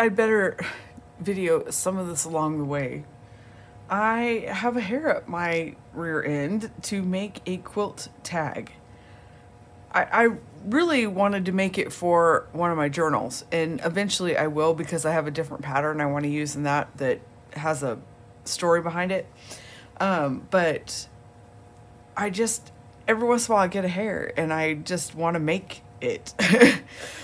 I'd better video some of this along the way. I have a hair up my rear end to make a quilt tag. I, I really wanted to make it for one of my journals, and eventually I will because I have a different pattern I want to use in that that has a story behind it. Um, but I just, every once in a while, I get a hair and I just want to make it.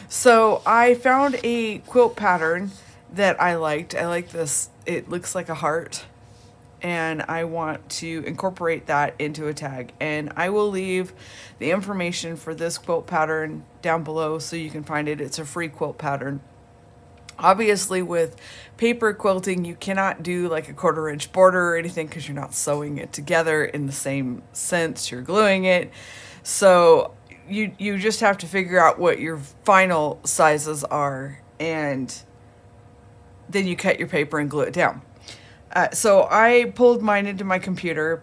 so I found a quilt pattern that I liked. I like this, it looks like a heart and I want to incorporate that into a tag. And I will leave the information for this quilt pattern down below so you can find it. It's a free quilt pattern. Obviously with paper quilting, you cannot do like a quarter inch border or anything because you're not sewing it together in the same sense, you're gluing it. So you, you just have to figure out what your final sizes are and then you cut your paper and glue it down. Uh, so I pulled mine into my computer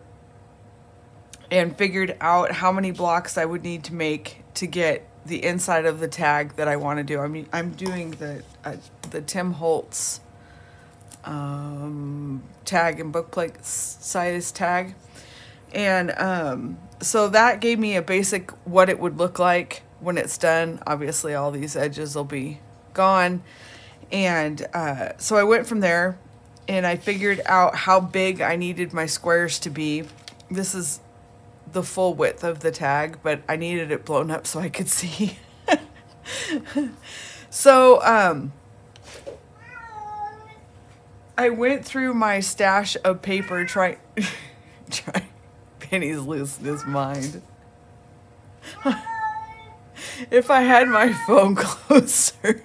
and figured out how many blocks I would need to make to get the inside of the tag that I want to do. I mean, I'm doing the uh, the Tim Holtz um, tag and bookplate size tag, and um, so that gave me a basic what it would look like when it's done. Obviously, all these edges will be gone, and uh, so I went from there and I figured out how big I needed my squares to be. This is the full width of the tag, but I needed it blown up so I could see. so, um, I went through my stash of paper trying, try, Penny's losing his mind. if I had my phone closer.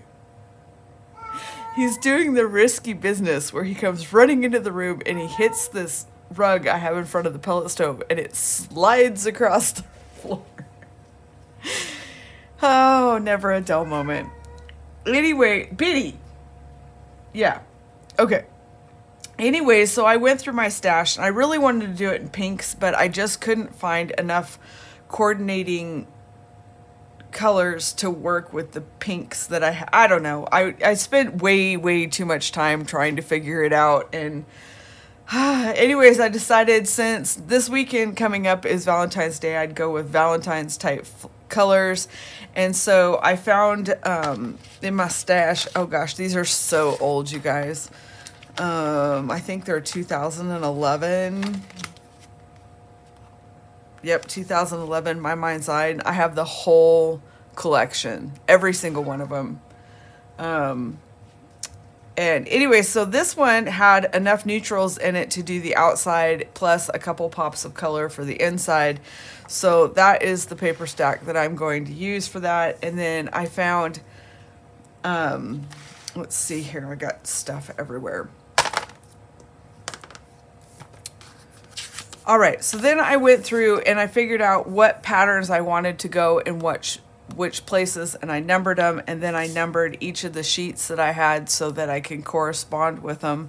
He's doing the risky business where he comes running into the room and he hits this rug I have in front of the pellet stove and it slides across the floor. oh, never a dull moment. Anyway, Biddy. Yeah. Okay. Anyway, so I went through my stash and I really wanted to do it in pinks, but I just couldn't find enough coordinating colors to work with the pinks that I I don't know. I I spent way way too much time trying to figure it out and anyways, I decided since this weekend coming up is Valentine's Day, I'd go with Valentine's type colors. And so I found um, in my stash, oh gosh, these are so old, you guys. Um, I think they're 2011 Yep, 2011, My Mind's Eye. I have the whole collection, every single one of them. Um, and anyway, so this one had enough neutrals in it to do the outside plus a couple pops of color for the inside. So that is the paper stack that I'm going to use for that. And then I found, um, let's see here, I got stuff everywhere. All right, so then I went through and I figured out what patterns I wanted to go in which which places and I numbered them and then I numbered each of the sheets that I had so that I can correspond with them.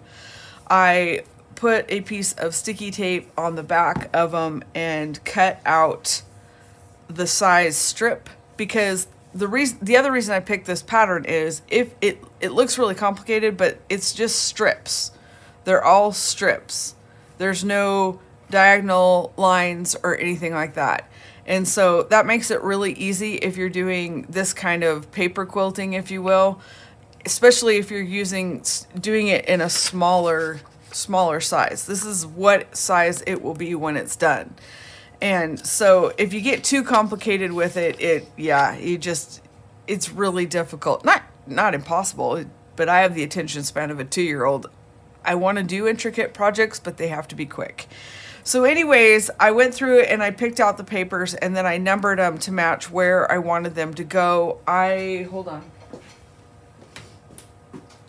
I put a piece of sticky tape on the back of them and cut out the size strip because the reason the other reason I picked this pattern is if it it looks really complicated but it's just strips. They're all strips. There's no diagonal lines or anything like that. And so that makes it really easy if you're doing this kind of paper quilting, if you will, especially if you're using, doing it in a smaller, smaller size. This is what size it will be when it's done. And so if you get too complicated with it, it, yeah, you just, it's really difficult. Not, not impossible, but I have the attention span of a two-year-old. I want to do intricate projects, but they have to be quick. So anyways, I went through it and I picked out the papers and then I numbered them to match where I wanted them to go. I, hold on.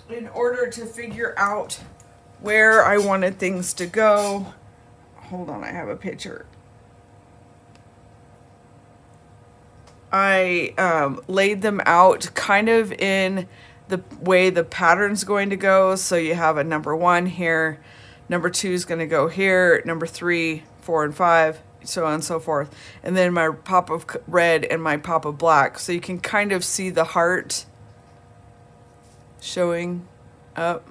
In order to figure out where I wanted things to go, hold on, I have a picture. I um, laid them out kind of in the way the pattern's going to go. So you have a number one here, Number two is going to go here. Number three, four, and five, so on and so forth. And then my pop of red and my pop of black. So you can kind of see the heart showing up.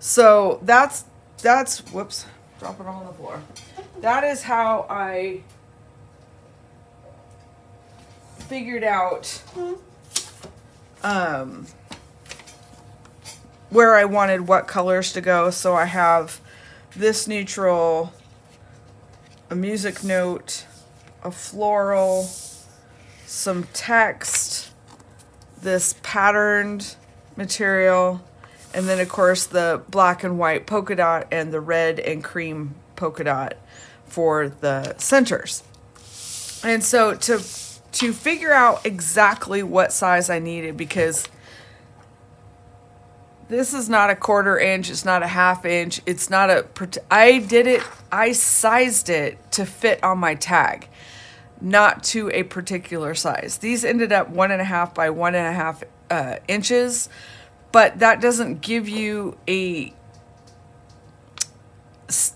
So that's, that's, whoops, drop it on the floor. That is how I figured out um, where I wanted what colors to go. So I have this neutral, a music note, a floral, some text, this patterned material, and then of course the black and white polka dot and the red and cream polka dot for the centers. And so to to figure out exactly what size I needed because this is not a quarter inch, it's not a half inch, it's not a, I did it, I sized it to fit on my tag, not to a particular size. These ended up one and a half by one and a half uh, inches, but that doesn't give you a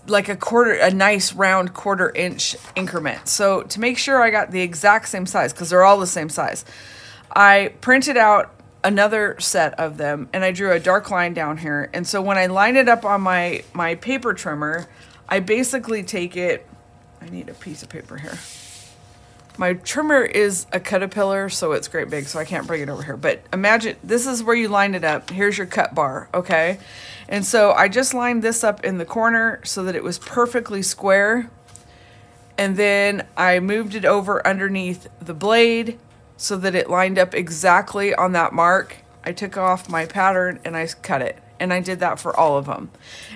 like a quarter, a nice round quarter inch increment. So to make sure I got the exact same size, because they're all the same size, I printed out another set of them and I drew a dark line down here. And so when I line it up on my, my paper trimmer, I basically take it, I need a piece of paper here. My trimmer is a Caterpillar, so it's great big, so I can't bring it over here. But imagine, this is where you line it up. Here's your cut bar, okay? And so I just lined this up in the corner so that it was perfectly square. And then I moved it over underneath the blade so that it lined up exactly on that mark. I took off my pattern and I cut it and I did that for all of them.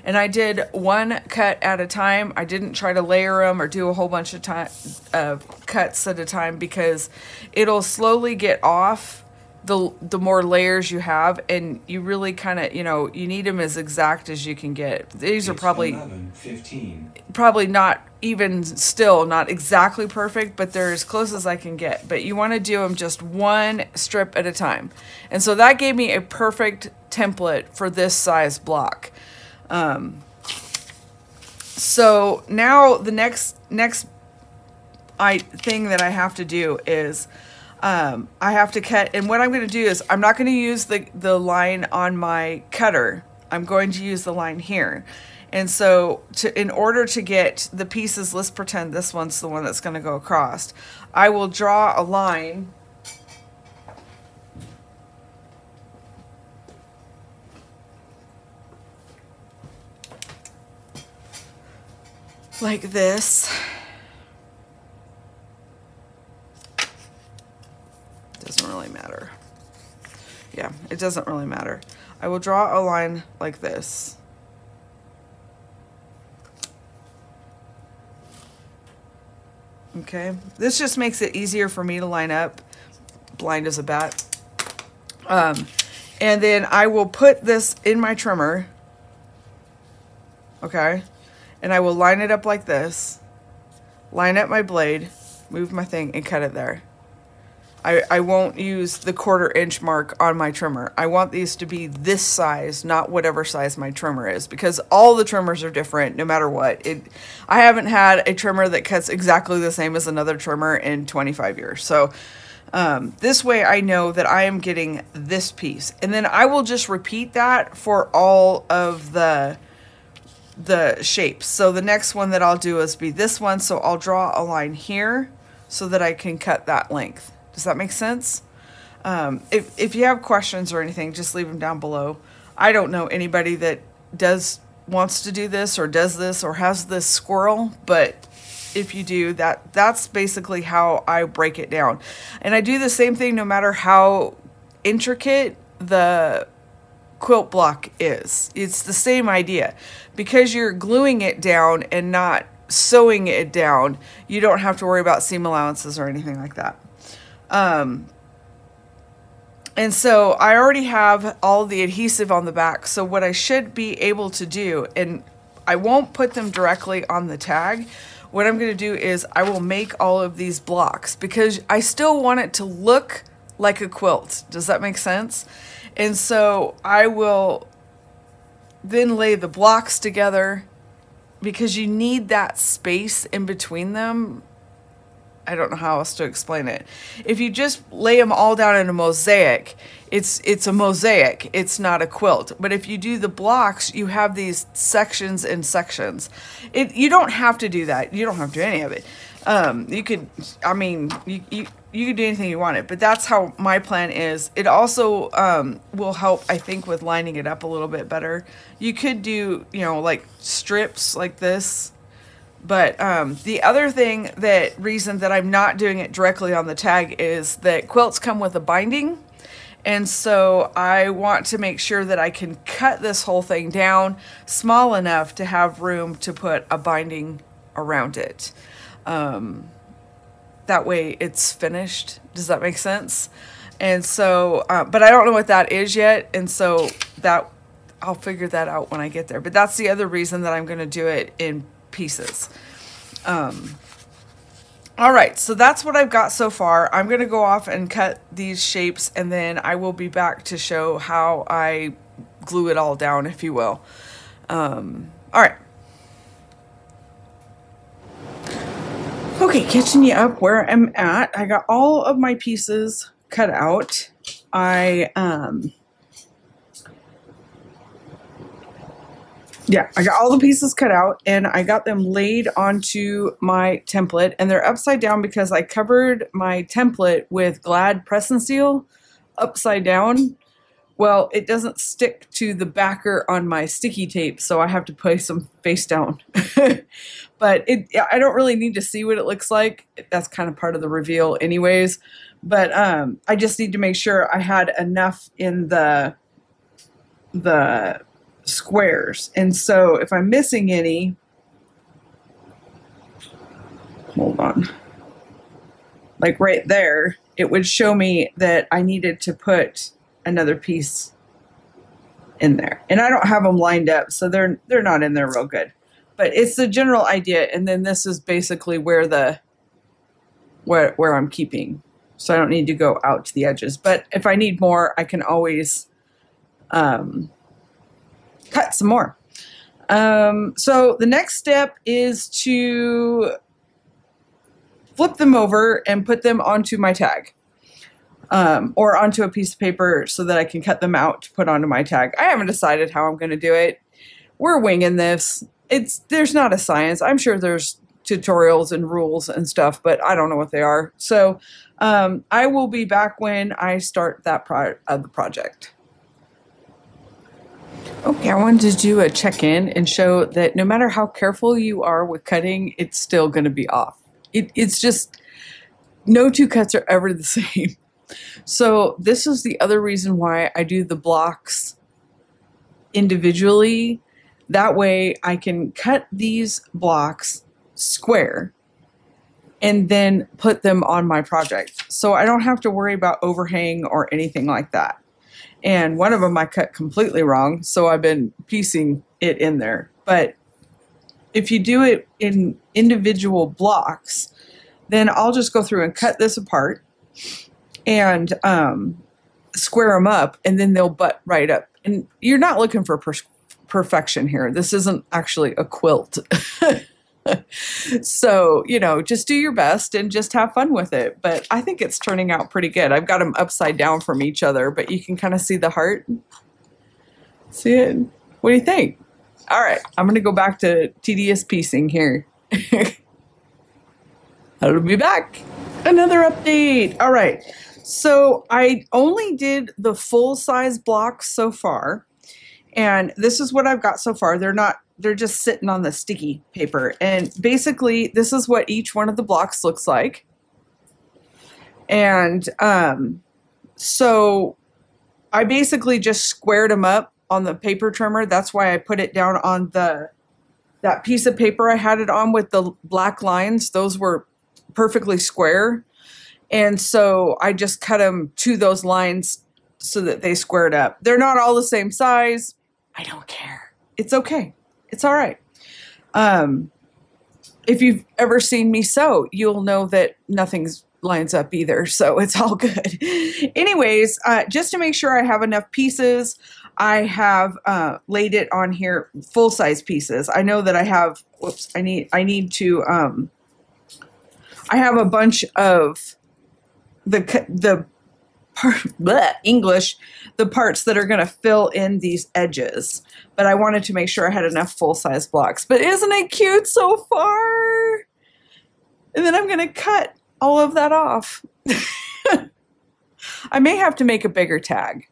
And I did one cut at a time. I didn't try to layer them or do a whole bunch of time, uh, cuts at a time because it'll slowly get off the the more layers you have and you really kind of you know you need them as exact as you can get. These it's are probably 11, 15. probably not even still not exactly perfect but they're as close as i can get. But you want to do them just one strip at a time. And so that gave me a perfect template for this size block. Um, so now the next next I thing that I have to do is um, I have to cut, and what I'm going to do is I'm not going to use the, the line on my cutter. I'm going to use the line here. And so to, in order to get the pieces, let's pretend this one's the one that's going to go across. I will draw a line like this. Doesn't really matter. Yeah, it doesn't really matter. I will draw a line like this. Okay, this just makes it easier for me to line up, blind as a bat. Um, and then I will put this in my trimmer, okay? And I will line it up like this, line up my blade, move my thing, and cut it there. I, I won't use the quarter inch mark on my trimmer. I want these to be this size, not whatever size my trimmer is, because all the trimmers are different no matter what. It, I haven't had a trimmer that cuts exactly the same as another trimmer in 25 years. So um, this way I know that I am getting this piece. And then I will just repeat that for all of the the shapes. So the next one that I'll do is be this one. So I'll draw a line here so that I can cut that length. Does that make sense? Um, if, if you have questions or anything, just leave them down below. I don't know anybody that does wants to do this or does this or has this squirrel, but if you do that, that's basically how I break it down. And I do the same thing no matter how intricate the quilt block is. It's the same idea. Because you're gluing it down and not sewing it down, you don't have to worry about seam allowances or anything like that. Um, and so I already have all the adhesive on the back. So what I should be able to do, and I won't put them directly on the tag, what I'm going to do is I will make all of these blocks because I still want it to look like a quilt. Does that make sense? And so I will then lay the blocks together because you need that space in between them I don't know how else to explain it. If you just lay them all down in a mosaic, it's it's a mosaic. It's not a quilt. But if you do the blocks, you have these sections and sections. It you don't have to do that. You don't have to do any of it. Um, you could, I mean, you, you you could do anything you wanted, but that's how my plan is. It also um, will help, I think, with lining it up a little bit better. You could do, you know, like strips like this but um, the other thing that reason that I'm not doing it directly on the tag is that quilts come with a binding. And so I want to make sure that I can cut this whole thing down small enough to have room to put a binding around it. Um, that way it's finished. Does that make sense? And so, uh, but I don't know what that is yet. And so that I'll figure that out when I get there. But that's the other reason that I'm going to do it in pieces. Um, all right, so that's what I've got so far. I'm to go off and cut these shapes and then I will be back to show how I glue it all down, if you will. Um, all right. Okay, catching you up where I'm at. I got all of my pieces cut out. I, um, Yeah, I got all the pieces cut out and I got them laid onto my template and they're upside down because I covered my template with Glad Press and Seal upside down. Well, it doesn't stick to the backer on my sticky tape, so I have to place them face down. but it, I don't really need to see what it looks like. That's kind of part of the reveal anyways. But um, I just need to make sure I had enough in the the squares. And so if I'm missing any, hold on, like right there, it would show me that I needed to put another piece in there. And I don't have them lined up, so they're they're not in there real good. But it's the general idea, and then this is basically where the where where I'm keeping. So I don't need to go out to the edges. But if I need more, I can always um, cut some more. Um, so the next step is to flip them over and put them onto my tag. Um, or onto a piece of paper so that I can cut them out to put onto my tag. I haven't decided how I'm going to do it. We're winging this. It's there's not a science. I'm sure there's tutorials and rules and stuff, but I don't know what they are. So um, I will be back when I start that part of the project. Okay, I wanted to do a check-in and show that no matter how careful you are with cutting, it's still going to be off. It, it's just, no two cuts are ever the same. So this is the other reason why I do the blocks individually. That way I can cut these blocks square and then put them on my project. So I don't have to worry about overhang or anything like that and one of them I cut completely wrong, so I've been piecing it in there. But if you do it in individual blocks, then I'll just go through and cut this apart and um, square them up, and then they'll butt right up. And you're not looking for per perfection here. This isn't actually a quilt. so, you know, just do your best and just have fun with it. But I think it's turning out pretty good. I've got them upside down from each other, but you can kind of see the heart. See it? What do you think? All right, I'm going to go back to tedious piecing here. I'll be back. Another update. All right. So I only did the full size blocks so far. And this is what I've got so far. They're not they're just sitting on the sticky paper. And basically, this is what each one of the blocks looks like. And um, so I basically just squared them up on the paper trimmer. That's why I put it down on the that piece of paper I had it on with the black lines. Those were perfectly square. And so I just cut them to those lines so that they squared up. They're not all the same size. I don't care. It's okay. It's all right. Um, if you've ever seen me sew, you'll know that nothing's lines up either, so it's all good. Anyways, uh, just to make sure I have enough pieces, I have uh, laid it on here full size pieces. I know that I have. Whoops! I need I need to. Um, I have a bunch of the the part bleh, English the parts that are going to fill in these edges. But I wanted to make sure I had enough full size blocks. But isn't it cute so far? And then I'm going to cut all of that off. I may have to make a bigger tag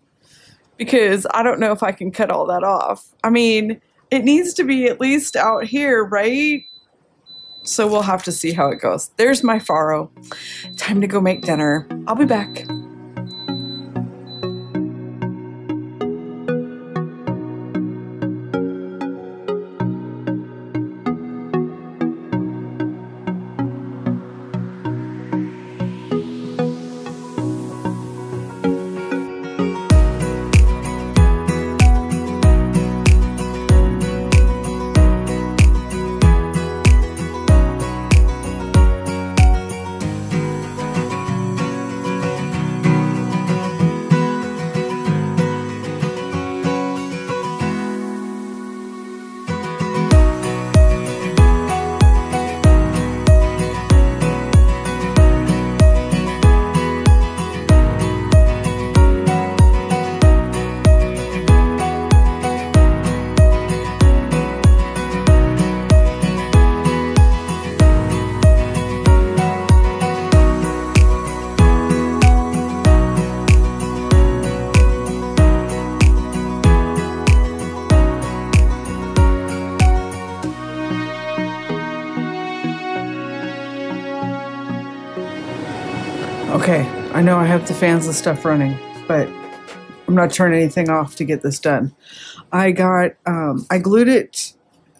because I don't know if I can cut all that off. I mean, it needs to be at least out here, right? So we'll have to see how it goes. There's my faro. Time to go make dinner. I'll be back. Know I have the fans and stuff running, but I'm not turning anything off to get this done. I got, um, I glued it,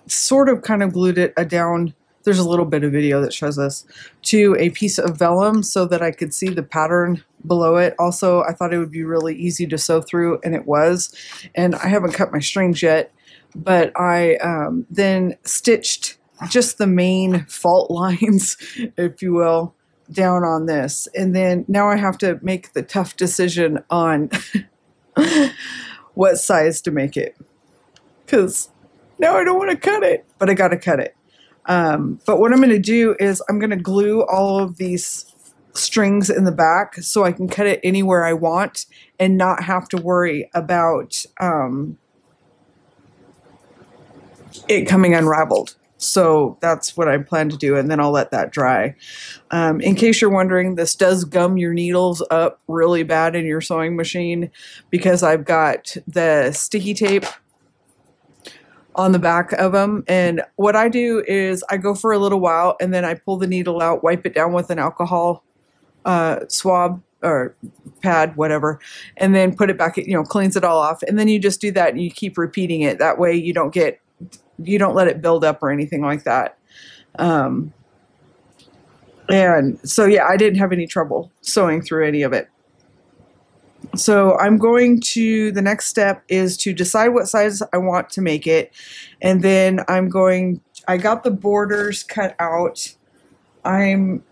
sort of kind of glued it a down. There's a little bit of video that shows this to a piece of vellum so that I could see the pattern below it. Also, I thought it would be really easy to sew through, and it was. And I haven't cut my strings yet, but I um, then stitched just the main fault lines, if you will, down on this. And then now I have to make the tough decision on what size to make it. Because now I don't want to cut it, but I got to cut it. Um, but what I'm going to do is I'm going to glue all of these strings in the back so I can cut it anywhere I want and not have to worry about um, it coming unraveled. So that's what I plan to do, and then I'll let that dry. Um, in case you're wondering, this does gum your needles up really bad in your sewing machine because I've got the sticky tape on the back of them. And what I do is I go for a little while and then I pull the needle out, wipe it down with an alcohol uh, swab or pad, whatever, and then put it back, you know, cleans it all off. And then you just do that and you keep repeating it. That way you don't get you don't let it build up or anything like that. Um, and so, yeah, I didn't have any trouble sewing through any of it. So I'm going to, the next step is to decide what size I want to make it. And then I'm going, I got the borders cut out. I'm,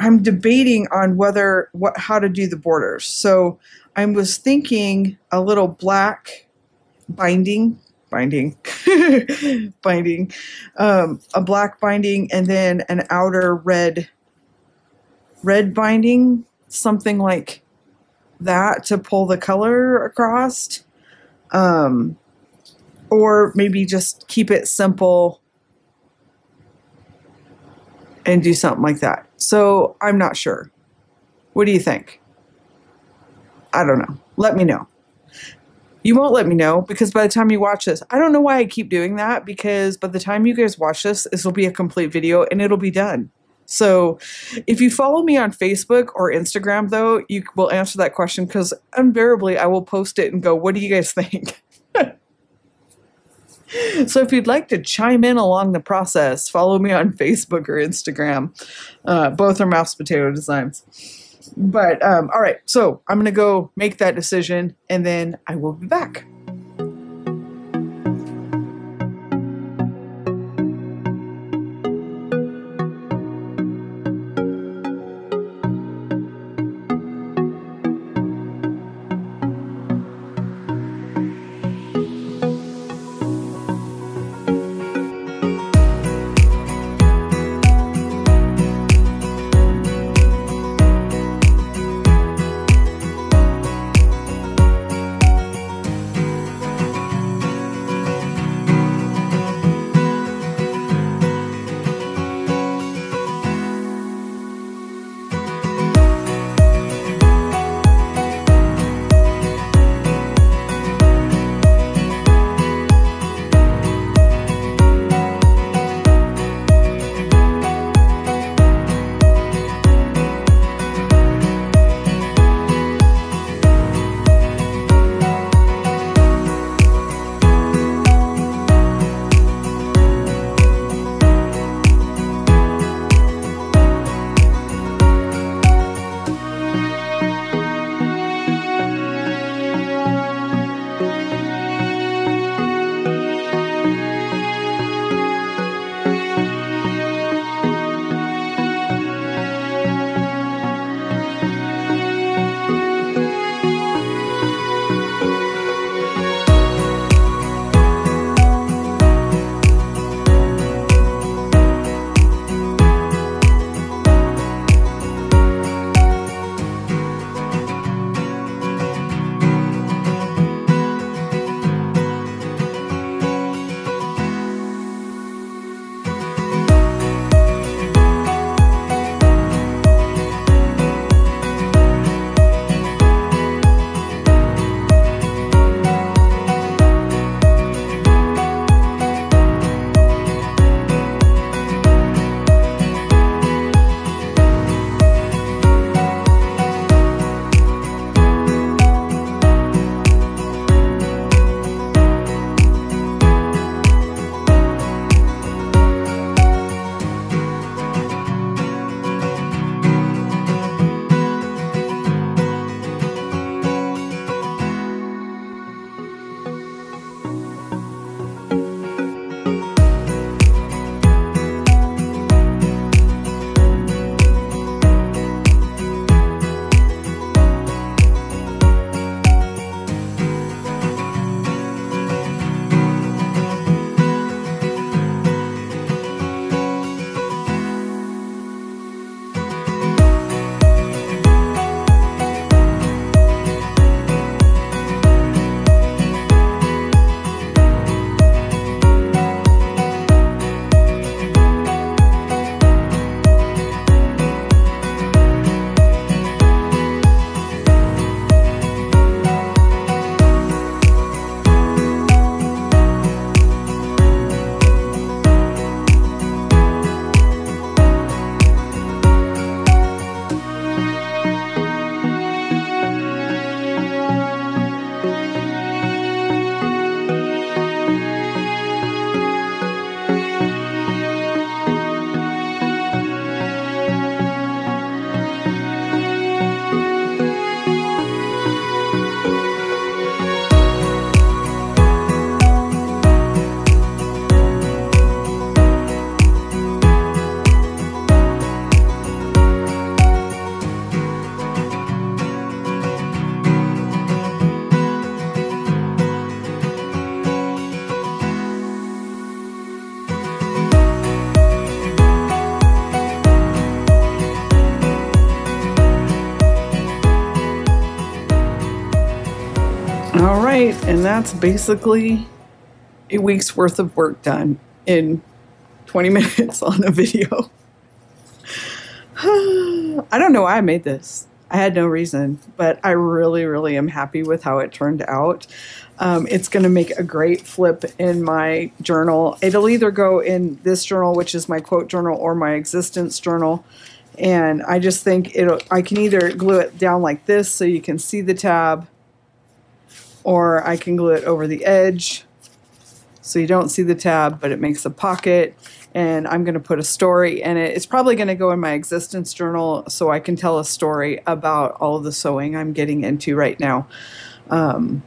I'm debating on whether, what, how to do the borders. So I was thinking a little black binding binding, binding, um, a black binding, and then an outer red, red binding, something like that to pull the color across. Um, or maybe just keep it simple and do something like that. So I'm not sure. What do you think? I don't know. Let me know. You won't let me know because by the time you watch this, I don't know why I keep doing that because by the time you guys watch this, this will be a complete video and it'll be done. So if you follow me on Facebook or Instagram, though, you will answer that question because invariably I will post it and go, What do you guys think? so if you'd like to chime in along the process, follow me on Facebook or Instagram. Uh, both are Mouse Potato Designs but um, all right, so I'm gonna go make that decision, and then I will be back. Right, and that's basically a week's worth of work done in 20 minutes on a video. I don't know why I made this. I had no reason, but I really, really am happy with how it turned out. Um, it's going to make a great flip in my journal. It'll either go in this journal, which is my quote journal, or my existence journal. And I just think it'll. I can either glue it down like this so you can see the tab, or I can glue it over the edge so you don't see the tab, but it makes a pocket. And I'm going to put a story in it. It's probably going to go in my existence journal so I can tell a story about all the sewing I'm getting into right now. Um,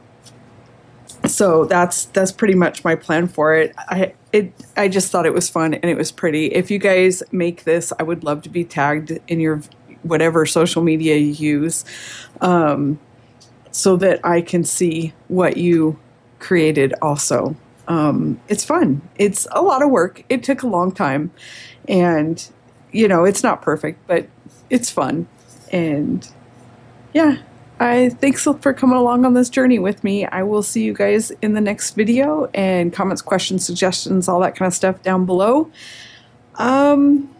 so that's that's pretty much my plan for it. I it I just thought it was fun and it was pretty. If you guys make this, I would love to be tagged in your whatever social media you use, um, so that I can see what you created also um, it's fun. It's a lot of work. It took a long time, and you know it's not perfect, but it's fun. And yeah, I thanks for coming along on this journey with me. I will see you guys in the next video. And comments, questions, suggestions, all that kind of stuff down below. Um,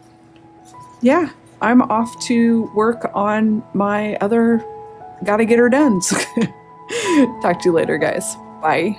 yeah, I'm off to work on my other. Gotta get her done. Talk to you later, guys. Bye.